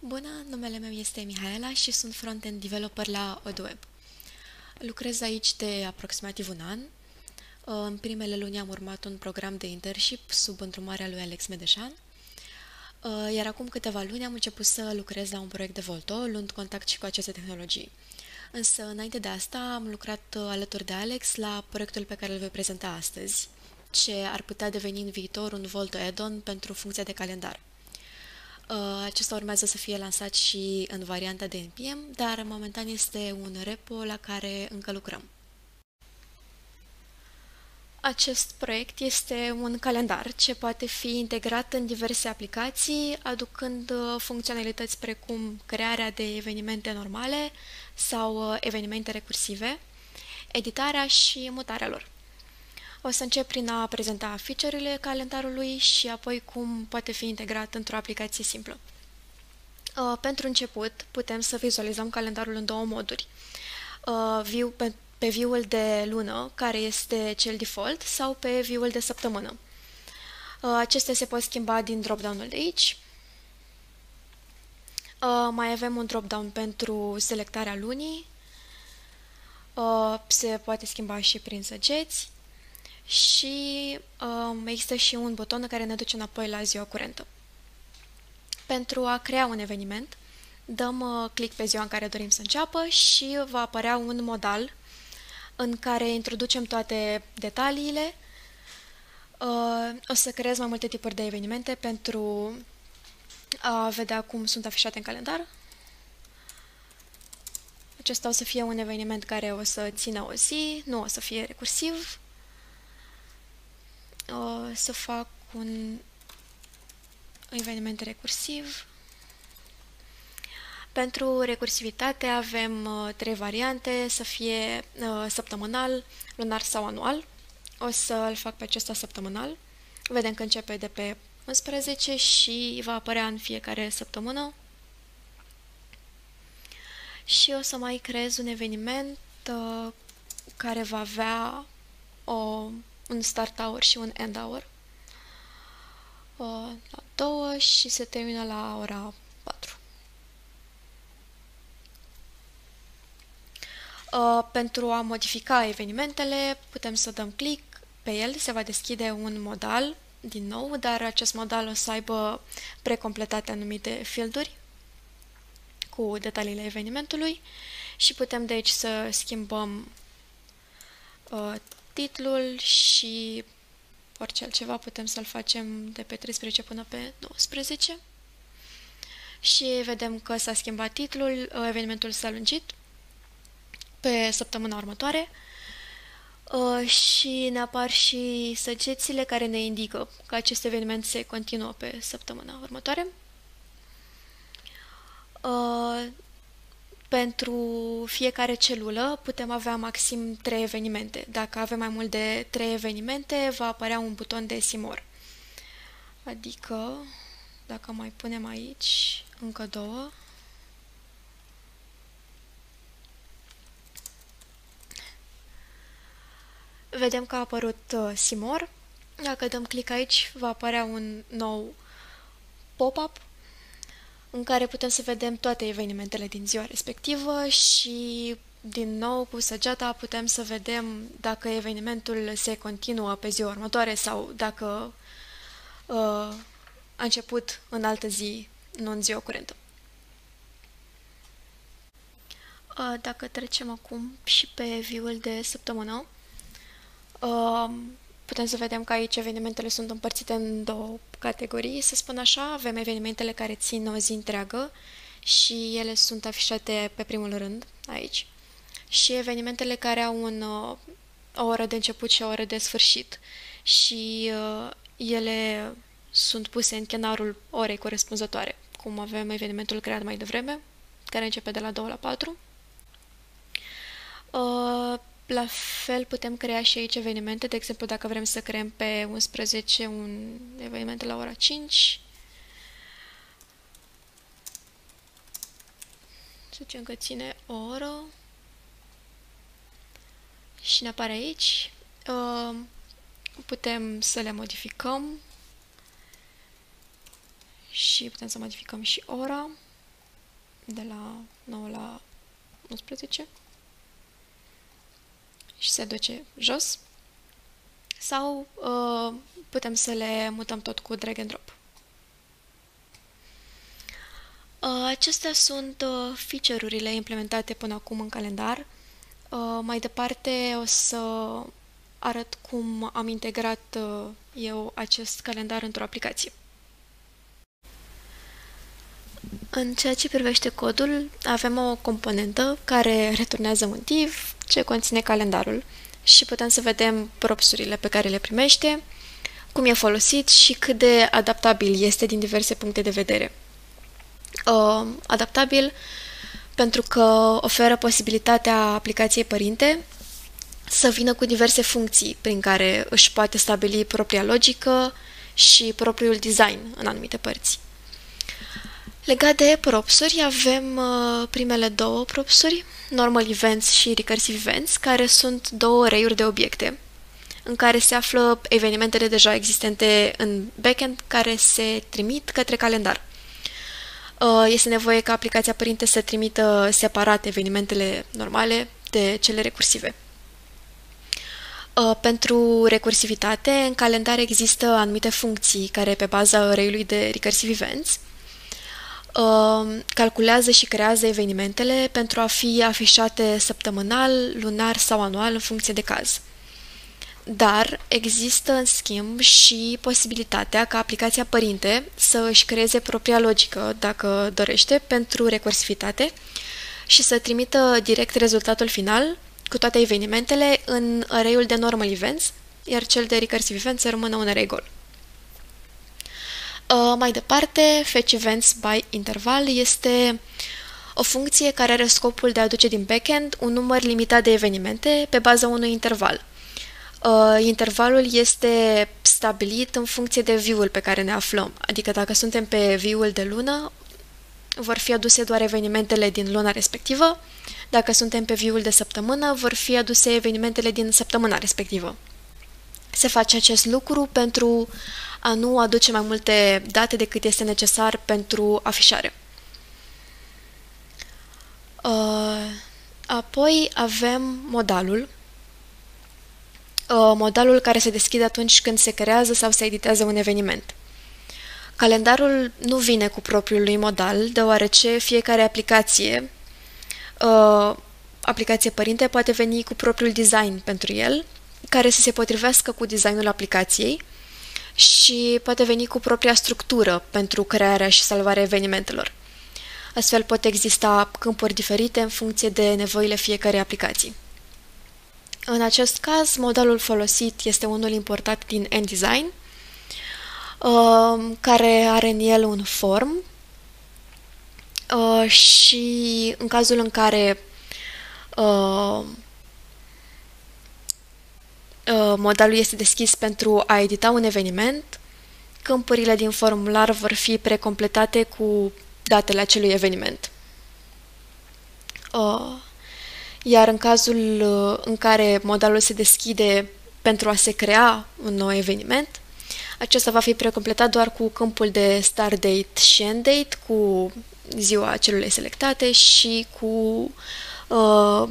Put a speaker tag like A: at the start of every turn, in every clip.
A: Bună, numele meu este Mihaela și sunt front-end developer la OdWeb. Lucrez aici de aproximativ un an. În primele luni am urmat un program de internship sub îndrumarea lui Alex Medeșan, iar acum câteva luni am început să lucrez la un proiect de Volto, luând contact și cu aceste tehnologii. Însă, înainte de asta, am lucrat alături de Alex la proiectul pe care îl voi prezenta astăzi, ce ar putea deveni în viitor un Volto add-on pentru funcția de calendar. Uh, acesta urmează să fie lansat și în varianta de NPM, dar momentan este un repo la care încă lucrăm. Acest proiect este un calendar ce poate fi integrat în diverse aplicații, aducând uh, funcționalități precum crearea de evenimente normale sau uh, evenimente recursive, editarea și mutarea lor. O să încep prin a prezenta feature-urile calendarului și apoi cum poate fi integrat într-o aplicație simplă. Uh, pentru început, putem să vizualizăm calendarul în două moduri. Uh, view, pe, pe view-ul de lună, care este cel default, sau pe view-ul de săptămână. Uh, acestea se pot schimba din drop-down-ul de aici. Mai avem un drop-down pentru selectarea lunii. Se poate schimba și prin săgeți și um, există și un buton care ne duce înapoi la ziua curentă. Pentru a crea un eveniment, dăm uh, click pe ziua în care dorim să înceapă și va apărea un modal în care introducem toate detaliile. Uh, o să creez mai multe tipuri de evenimente pentru a vedea cum sunt afișate în calendar. Acesta o să fie un eveniment care o să țină o zi, nu o să fie recursiv o să fac un eveniment recursiv. Pentru recursivitate avem uh, trei variante, să fie uh, săptămânal, lunar sau anual. O să-l fac pe acesta săptămânal. Vedem că începe de pe 11 și va apărea în fiecare săptămână. Și o să mai creez un eveniment uh, care va avea o un start hour și un end hour. Uh, la 2 și se termină la ora 4. Uh, pentru a modifica evenimentele, putem să dăm click pe el, se va deschide un modal din nou, dar acest modal o să aibă precompletate anumite fielduri cu detaliile evenimentului și putem de aici să schimbăm uh, titlul și orice altceva putem să-l facem de pe 13 până pe 12. Și vedem că s-a schimbat titlul, evenimentul s-a lungit pe săptămâna următoare uh, și ne apar și săgețile care ne indică că acest eveniment se continuă pe săptămâna următoare. Uh, pentru fiecare celulă putem avea maxim 3 evenimente. Dacă avem mai mult de 3 evenimente, va apărea un buton de simor. Adică, dacă mai punem aici încă două, vedem că a apărut uh, Simor. Dacă dăm click aici, va apărea un nou pop-up în care putem să vedem toate evenimentele din ziua respectivă și din nou cu săgeata putem să vedem dacă evenimentul se continuă pe ziua următoare sau dacă uh, a început în altă zi, nu în ziua curentă. Uh, dacă trecem acum și pe viul de săptămână, uh, putem să vedem că aici evenimentele sunt împărțite în două categorii, să spun așa. Avem evenimentele care țin o zi întreagă și ele sunt afișate pe primul rând aici. Și evenimentele care au un, uh, o oră de început și o oră de sfârșit. Și uh, ele sunt puse în chenarul orei corespunzătoare, cum avem evenimentul creat mai devreme, care începe de la 2 la 4. Uh, la fel putem crea și aici evenimente, de exemplu dacă vrem să creăm pe 11 un eveniment la ora 5. Să zicem că ține o oră și ne apare aici. Uh, putem să le modificăm și putem să modificăm și ora. de la 9 la 11 și se duce jos sau uh, putem să le mutăm tot cu drag and drop. Uh, acestea sunt uh, feature-urile implementate până acum în calendar. Uh, mai departe o să arăt cum am integrat uh, eu acest calendar într-o aplicație. În ceea ce privește codul, avem o componentă care returnează un div ce conține calendarul și putem să vedem propsurile pe care le primește, cum e folosit și cât de adaptabil este din diverse puncte de vedere. Uh, adaptabil pentru că oferă posibilitatea aplicației părinte să vină cu diverse funcții prin care își poate stabili propria logică și propriul design în anumite părți. Legat de propsuri, avem uh, primele două propsuri, Normal Events și Recursive Events, care sunt două reiuri de obiecte în care se află evenimentele deja existente în backend care se trimit către calendar. Uh, este nevoie ca aplicația părinte să trimită separat evenimentele normale de cele recursive. Uh, pentru recursivitate, în calendar există anumite funcții care, pe baza reiului de recursive events, uh, calculează și creează evenimentele pentru a fi afișate săptămânal, lunar sau anual în funcție de caz. Dar există, în schimb, și posibilitatea ca aplicația părinte să își creeze propria logică, dacă dorește, pentru recursivitate și să trimită direct rezultatul final cu toate evenimentele în array-ul de normal events, iar cel de recursive events să rămână un array gol. Uh, mai departe, fetch events by interval este o funcție care are scopul de a aduce din backend un număr limitat de evenimente pe baza unui interval. Uh, intervalul este stabilit în funcție de view-ul pe care ne aflăm. Adică dacă suntem pe view-ul de lună, vor fi aduse doar evenimentele din luna respectivă. Dacă suntem pe view-ul de săptămână, vor fi aduse evenimentele din săptămâna respectivă. Se face acest lucru pentru a nu aduce mai multe date decât este necesar pentru afișare. Uh, apoi avem modalul, Uh, modalul care se deschide atunci când se creează sau se editează un eveniment. Calendarul nu vine cu propriul lui modal, deoarece fiecare aplicație, uh, aplicație părinte, poate veni cu propriul design pentru el, care să se potrivească cu designul aplicației și poate veni cu propria structură pentru crearea și salvarea evenimentelor. Astfel pot exista câmpuri diferite în funcție de nevoile fiecarei aplicații. În acest caz, modelul folosit este unul importat din InDesign, uh, care are în el un form uh, și în cazul în care uh, modelul este deschis pentru a edita un eveniment, câmpurile din formular vor fi precompletate cu datele acelui eveniment. Uh, iar în cazul uh, în care modelul se deschide pentru a se crea un nou eveniment, acesta va fi precompletat doar cu câmpul de start date și end date, cu ziua celulei selectate și cu uh,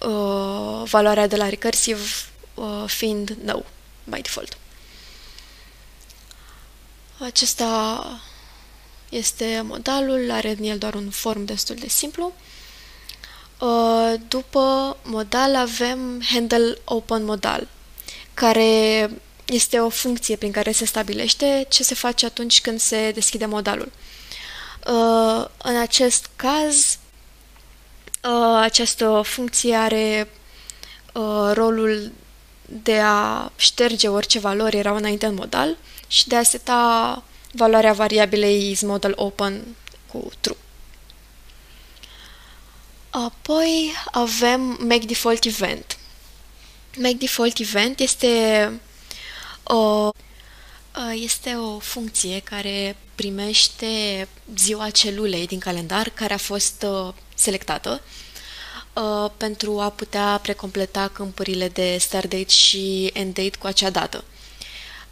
A: uh, valoarea de la recursive uh, fiind no by default. Acesta este modalul, are în el doar un form destul de simplu. Uh, după modal avem handle open modal, care este o funcție prin care se stabilește ce se face atunci când se deschide modalul. Uh, în acest caz, uh, această funcție are rolul de a șterge orice valori erau înainte în modal și de a seta valoarea variabilei isModel open cu true. Apoi avem make default event. Make default event este o, este o funcție care primește ziua celulei din calendar care a fost selectată pentru a putea precompleta câmpurile de start date și end date cu acea dată.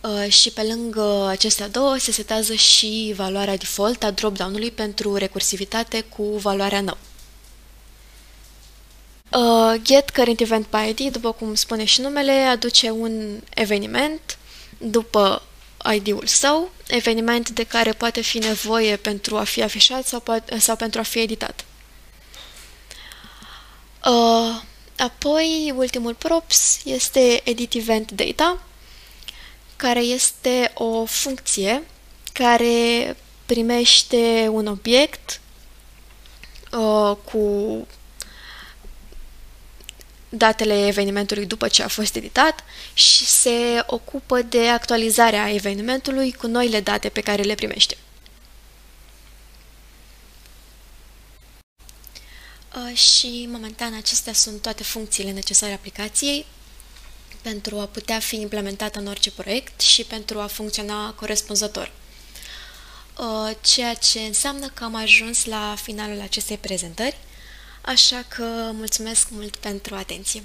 A: Uh, și pe lângă acestea două se setează și valoarea default a drop-down-ului pentru recursivitate cu valoarea nou. Uh, get current event by ID, după cum spune și numele, aduce un eveniment după ID-ul său, eveniment de care poate fi nevoie pentru a fi afișat sau, poate, sau pentru a fi editat. Uh, apoi, ultimul props este edit event data, care este o funcție care primește un obiect uh, cu datele evenimentului după ce a fost editat și se ocupă de actualizarea evenimentului cu noile date pe care le primește. Și momentan acestea sunt toate funcțiile necesare aplicației pentru a putea fi implementată în orice proiect și pentru a funcționa corespunzător. Uh, ceea ce înseamnă că am ajuns la finalul acestei prezentări, așa că mulțumesc mult pentru atenție.